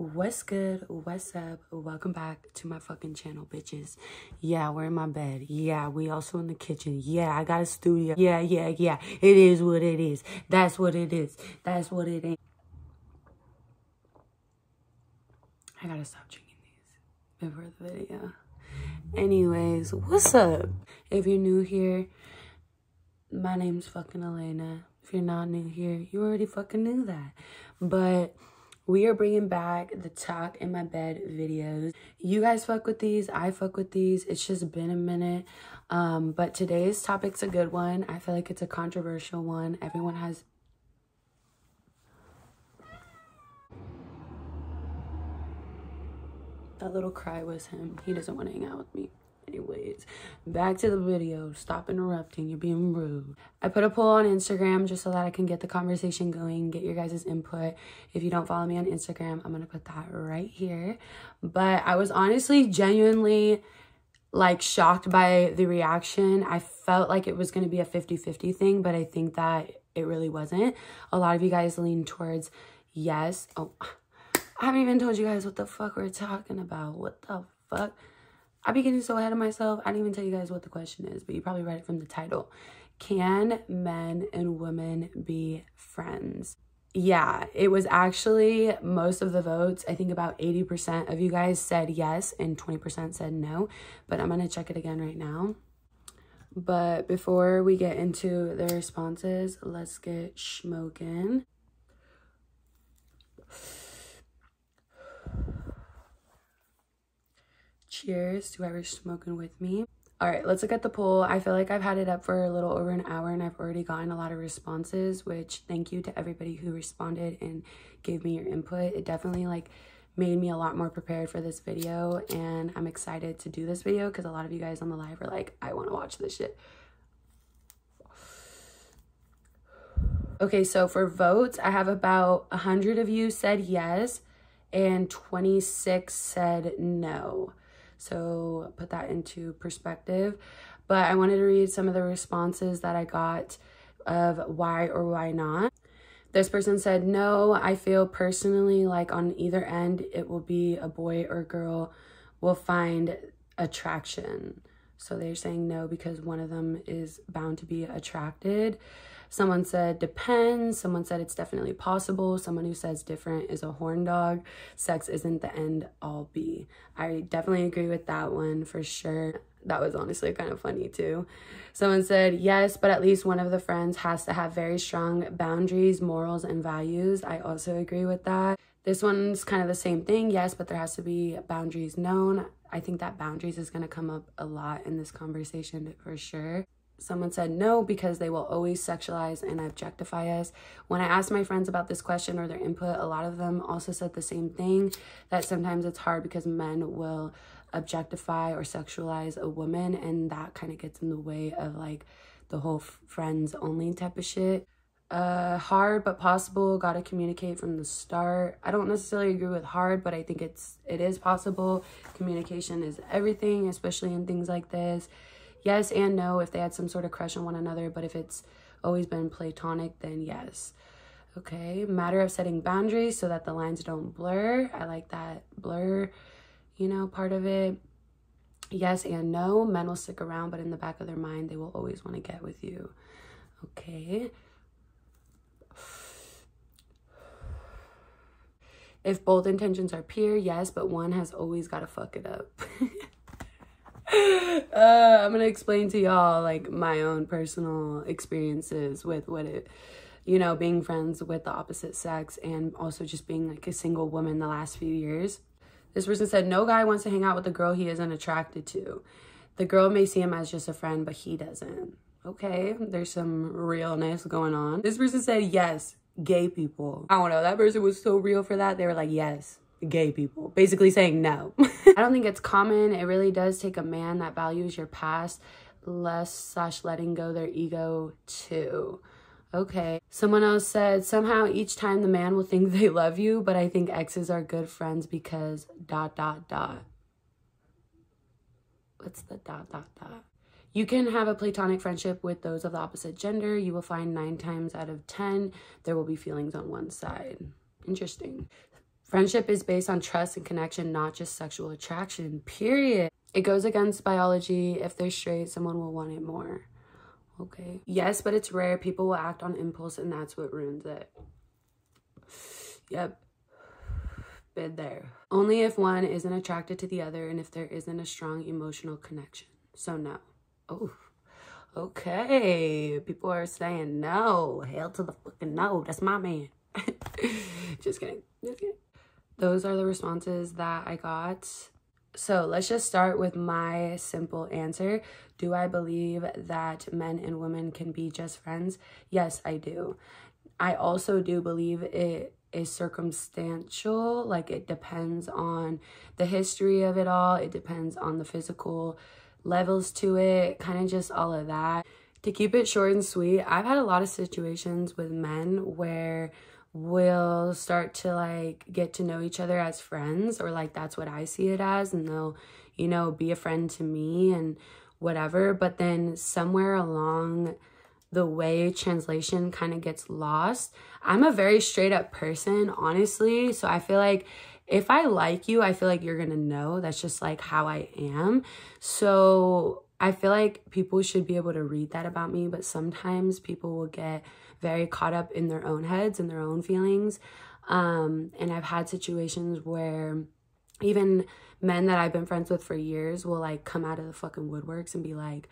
What's good? What's up? Welcome back to my fucking channel, bitches. Yeah, we're in my bed. Yeah, we also in the kitchen. Yeah, I got a studio. Yeah, yeah, yeah. It is what it is. That's what it is. That's what it ain't. I gotta stop drinking these before the video. Anyways, what's up? If you're new here, my name's fucking Elena. If you're not new here, you already fucking knew that. But we are bringing back the talk in my bed videos. You guys fuck with these. I fuck with these. It's just been a minute. Um, but today's topic's a good one. I feel like it's a controversial one. Everyone has That little cry was him. He doesn't want to hang out with me. Anyways, back to the video. Stop interrupting. You're being rude. I put a poll on Instagram just so that I can get the conversation going, get your guys' input. If you don't follow me on Instagram, I'm going to put that right here. But I was honestly genuinely like shocked by the reaction. I felt like it was going to be a 50-50 thing, but I think that it really wasn't. A lot of you guys lean towards yes. Oh, I haven't even told you guys what the fuck we're talking about. What the fuck? I be getting so ahead of myself. I didn't even tell you guys what the question is, but you probably read it from the title. Can men and women be friends? Yeah, it was actually most of the votes. I think about 80% of you guys said yes and 20% said no, but I'm going to check it again right now. But before we get into the responses, let's get smoking. Cheers to whoever's smoking with me. All right, let's look at the poll. I feel like I've had it up for a little over an hour and I've already gotten a lot of responses, which thank you to everybody who responded and gave me your input. It definitely like made me a lot more prepared for this video and I'm excited to do this video because a lot of you guys on the live are like, I want to watch this shit. Okay, so for votes, I have about 100 of you said yes and 26 said no. So put that into perspective. But I wanted to read some of the responses that I got of why or why not. This person said, no, I feel personally like on either end, it will be a boy or girl will find attraction. So they're saying no because one of them is bound to be attracted. Someone said depends. Someone said it's definitely possible. Someone who says different is a horn dog. Sex isn't the end all be. I definitely agree with that one for sure. That was honestly kind of funny too. Someone said, yes, but at least one of the friends has to have very strong boundaries, morals, and values. I also agree with that. This one's kind of the same thing, yes, but there has to be boundaries known. I think that boundaries is going to come up a lot in this conversation for sure. Someone said no because they will always sexualize and objectify us. When I asked my friends about this question or their input, a lot of them also said the same thing that sometimes it's hard because men will objectify or sexualize a woman and that kind of gets in the way of like the whole friends only type of shit. Uh, hard but possible, gotta communicate from the start. I don't necessarily agree with hard, but I think it's it is possible. Communication is everything, especially in things like this yes and no if they had some sort of crush on one another, but if it's always been platonic, then yes. Okay, matter of setting boundaries so that the lines don't blur. I like that blur, you know, part of it. Yes and no. Men will stick around, but in the back of their mind, they will always want to get with you. Okay. If both intentions are pure, yes, but one has always got to fuck it up. uh, I'm gonna explain to y'all like my own personal experiences with what it, you know, being friends with the opposite sex and also just being like a single woman the last few years. This person said, no guy wants to hang out with a girl he isn't attracted to. The girl may see him as just a friend, but he doesn't. Okay, there's some realness going on. This person said, yes, gay people. I don't know, that person was so real for that. They were like, yes, gay people, basically saying no. I don't think it's common. It really does take a man that values your past less slash letting go their ego too. Okay. Someone else said, somehow each time the man will think they love you, but I think exes are good friends because dot, dot, dot. What's the dot, dot, dot? You can have a platonic friendship with those of the opposite gender. You will find nine times out of 10, there will be feelings on one side. Interesting Friendship is based on trust and connection, not just sexual attraction, period. It goes against biology. If they're straight, someone will want it more. Okay. Yes, but it's rare. People will act on impulse, and that's what ruins it. Yep. Been there. Only if one isn't attracted to the other and if there isn't a strong emotional connection. So, no. Oh, okay. People are saying no. Hell to the fucking no. That's my man. Just kidding. Just kidding. Those are the responses that I got. So let's just start with my simple answer. Do I believe that men and women can be just friends? Yes, I do. I also do believe it is circumstantial. Like it depends on the history of it all, it depends on the physical levels to it, kind of just all of that. To keep it short and sweet, I've had a lot of situations with men where we'll start to like get to know each other as friends or like that's what I see it as and they'll you know be a friend to me and whatever but then somewhere along the way translation kind of gets lost. I'm a very straight up person, honestly, so I feel like if I like you, I feel like you're going to know. That's just like how I am. So, I feel like people should be able to read that about me, but sometimes people will get very caught up in their own heads and their own feelings. Um, and I've had situations where even men that I've been friends with for years will like come out of the fucking woodworks and be like,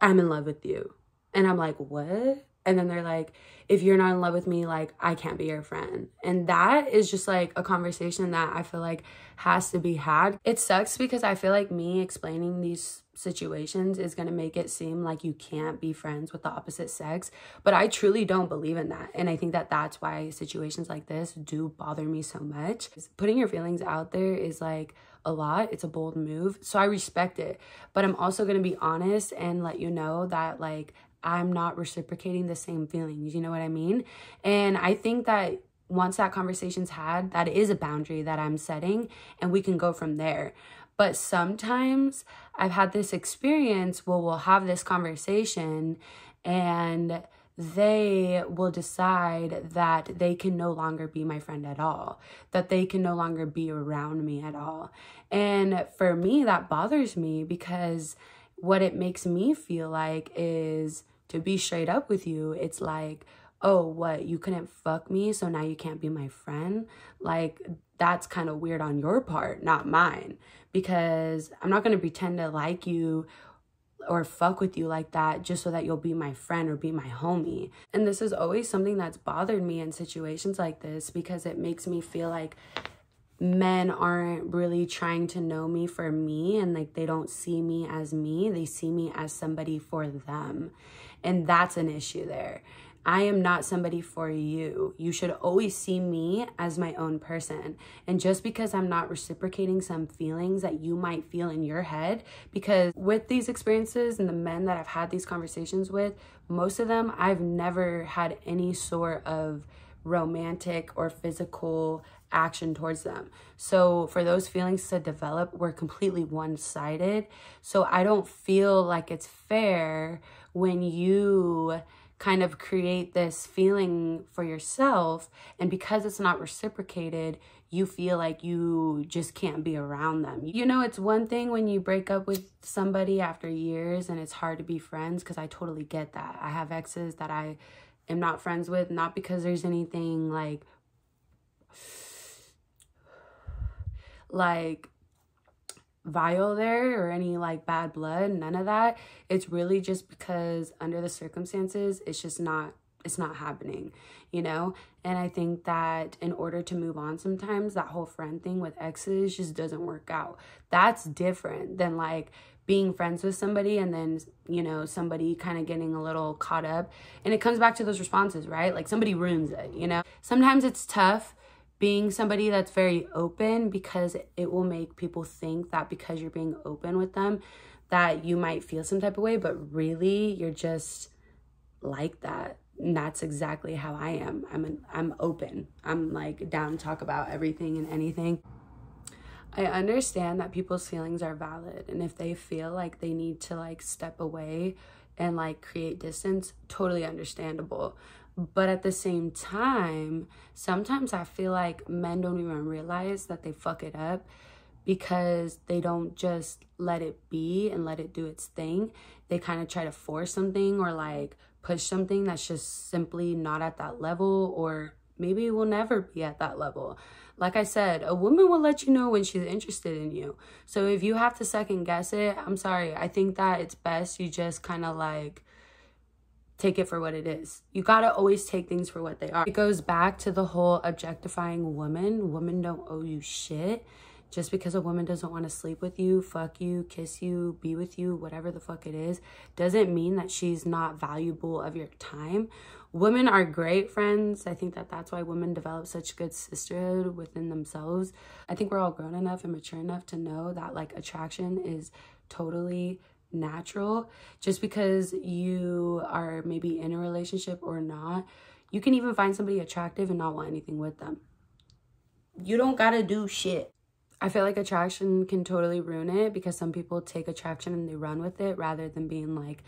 I'm in love with you. And I'm like, what? And then they're like, if you're not in love with me, like, I can't be your friend. And that is just like a conversation that I feel like has to be had. It sucks because I feel like me explaining these situations is going to make it seem like you can't be friends with the opposite sex. But I truly don't believe in that. And I think that that's why situations like this do bother me so much. Putting your feelings out there is like, a lot. It's a bold move. So I respect it. But I'm also going to be honest and let you know that like I'm not reciprocating the same feelings. You know what I mean? And I think that once that conversation's had, that is a boundary that I'm setting and we can go from there. But sometimes I've had this experience where we'll have this conversation and they will decide that they can no longer be my friend at all, that they can no longer be around me at all. And for me, that bothers me because what it makes me feel like is to be straight up with you, it's like, oh, what, you couldn't fuck me, so now you can't be my friend? Like, that's kind of weird on your part, not mine. Because I'm not going to pretend to like you or fuck with you like that just so that you'll be my friend or be my homie. And this is always something that's bothered me in situations like this because it makes me feel like men aren't really trying to know me for me and like they don't see me as me, they see me as somebody for them. And that's an issue there. I am not somebody for you. You should always see me as my own person. And just because I'm not reciprocating some feelings that you might feel in your head, because with these experiences and the men that I've had these conversations with, most of them I've never had any sort of romantic or physical action towards them. So for those feelings to develop, we're completely one-sided. So I don't feel like it's fair when you kind of create this feeling for yourself and because it's not reciprocated you feel like you just can't be around them. You know it's one thing when you break up with somebody after years and it's hard to be friends because i totally get that. I have exes that i am not friends with not because there's anything like like vile there or any like bad blood none of that. It's really just because under the circumstances it's just not it's not happening you know? And i think that in order to move on sometimes that whole friend thing with exes just doesn't work out. That's different than like being friends with somebody and then you know somebody kind of getting a little caught up. And it comes back to those responses right? Like somebody ruins it you know? Sometimes it's tough being somebody that's very open because it will make people think that because you're being open with them that you might feel some type of way but really you're just like that and that's exactly how I am. I'm an, I'm open. I'm like down to talk about everything and anything. I understand that people's feelings are valid and if they feel like they need to like step away and like create distance, totally understandable. But at the same time, sometimes I feel like men don't even realize that they fuck it up because they don't just let it be and let it do its thing. They kind of try to force something or like push something that's just simply not at that level or maybe will never be at that level. Like I said, a woman will let you know when she's interested in you. So if you have to second guess it, I'm sorry. I think that it's best you just kind of like take it for what it is. You gotta always take things for what they are. It goes back to the whole objectifying woman. Women don't owe you shit. Just because a woman doesn't want to sleep with you, fuck you, kiss you, be with you, whatever the fuck it is, doesn't mean that she's not valuable of your time. Women are great friends. I think that that's why women develop such good sisterhood within themselves. I think we're all grown enough and mature enough to know that like attraction is totally natural just because you are maybe in a relationship or not you can even find somebody attractive and not want anything with them you don't gotta do shit I feel like attraction can totally ruin it because some people take attraction and they run with it rather than being like,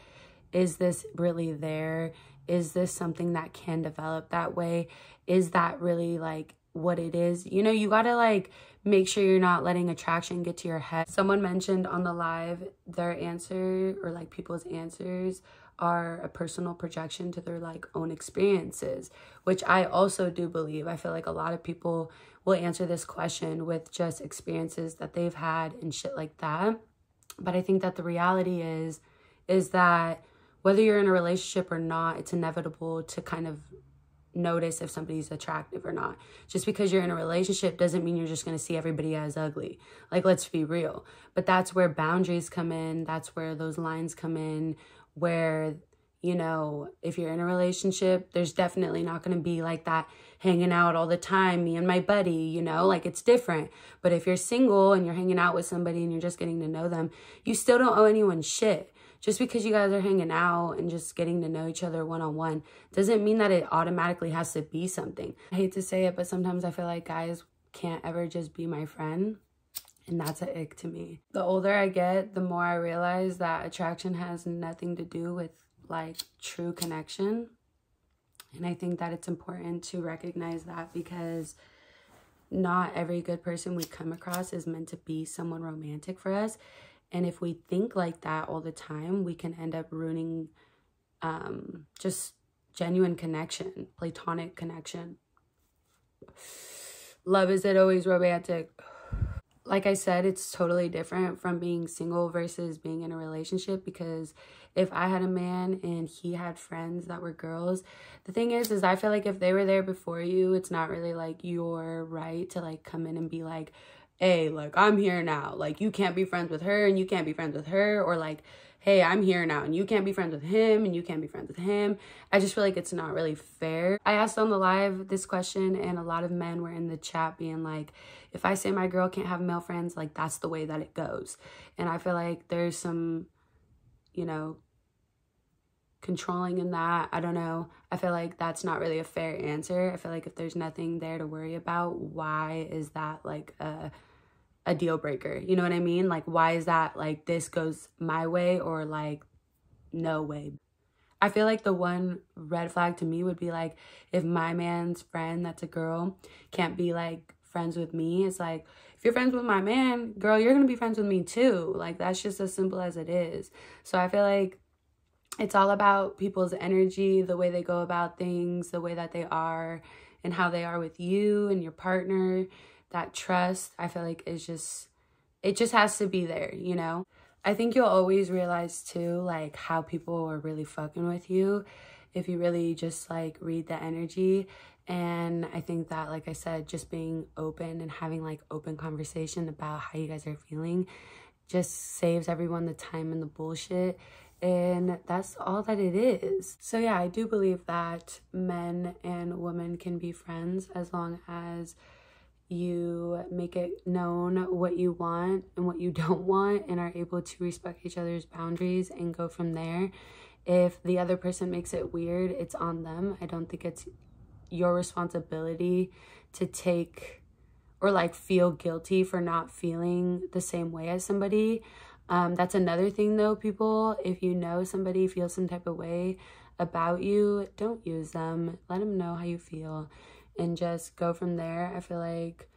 is this really there? Is this something that can develop that way? Is that really like what it is? You know, you gotta like make sure you're not letting attraction get to your head. Someone mentioned on the live their answer or like people's answers are a personal projection to their like own experiences, which I also do believe. I feel like a lot of people will answer this question with just experiences that they've had and shit like that. But I think that the reality is is that whether you're in a relationship or not, it's inevitable to kind of notice if somebody's attractive or not. Just because you're in a relationship doesn't mean you're just going to see everybody as ugly. Like, let's be real. But that's where boundaries come in. That's where those lines come in, where, you know, if you're in a relationship, there's definitely not going to be like that hanging out all the time, me and my buddy, you know, like it's different. But if you're single and you're hanging out with somebody and you're just getting to know them, you still don't owe anyone shit. Just because you guys are hanging out and just getting to know each other one on one doesn't mean that it automatically has to be something. I hate to say it, but sometimes I feel like guys can't ever just be my friend. And that's a ick to me. The older I get, the more I realize that attraction has nothing to do with like true connection. And I think that it's important to recognize that because not every good person we come across is meant to be someone romantic for us. And if we think like that all the time, we can end up ruining um, just genuine connection, platonic connection. Love, is it always romantic? Like I said, it's totally different from being single versus being in a relationship because if I had a man and he had friends that were girls, the thing is, is I feel like if they were there before you, it's not really like your right to like come in and be like, hey, like I'm here now. Like you can't be friends with her and you can't be friends with her or like, hey, I'm here now and you can't be friends with him and you can't be friends with him. I just feel like it's not really fair. I asked on the live this question and a lot of men were in the chat being like, if I say my girl can't have male friends, like that's the way that it goes. And I feel like there's some, you know, controlling in that. I don't know. I feel like that's not really a fair answer. I feel like if there's nothing there to worry about, why is that like a a deal breaker? You know what I mean? Like why is that like this goes my way or like no way? I feel like the one red flag to me would be like if my man's friend that's a girl can't be like friends with me. It's like if you're friends with my man, girl, you're going to be friends with me too. Like that's just as simple as it is. So I feel like it's all about people's energy, the way they go about things, the way that they are, and how they are with you and your partner. That trust, I feel like, is just, it just has to be there, you know? I think you'll always realize too, like, how people are really fucking with you if you really just like read the energy. And I think that, like I said, just being open and having like open conversation about how you guys are feeling just saves everyone the time and the bullshit and that's all that it is. So yeah, I do believe that men and women can be friends as long as you make it known what you want and what you don't want and are able to respect each other's boundaries and go from there. If the other person makes it weird, it's on them. I don't think it's your responsibility to take or like feel guilty for not feeling the same way as somebody. Um, that's another thing though, people, if you know somebody feels some type of way about you, don't use them. Let them know how you feel and just go from there. I feel like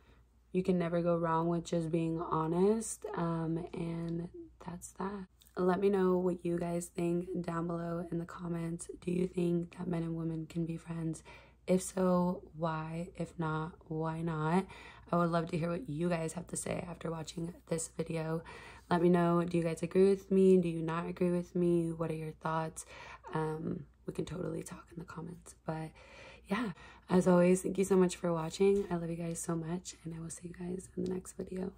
you can never go wrong with just being honest. Um, and that's that. Let me know what you guys think down below in the comments. Do you think that men and women can be friends? If so, why? If not, why not? I would love to hear what you guys have to say after watching this video. Let me know, do you guys agree with me? Do you not agree with me? What are your thoughts? Um, we can totally talk in the comments. But yeah, as always, thank you so much for watching. I love you guys so much, and I will see you guys in the next video.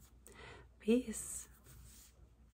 Peace.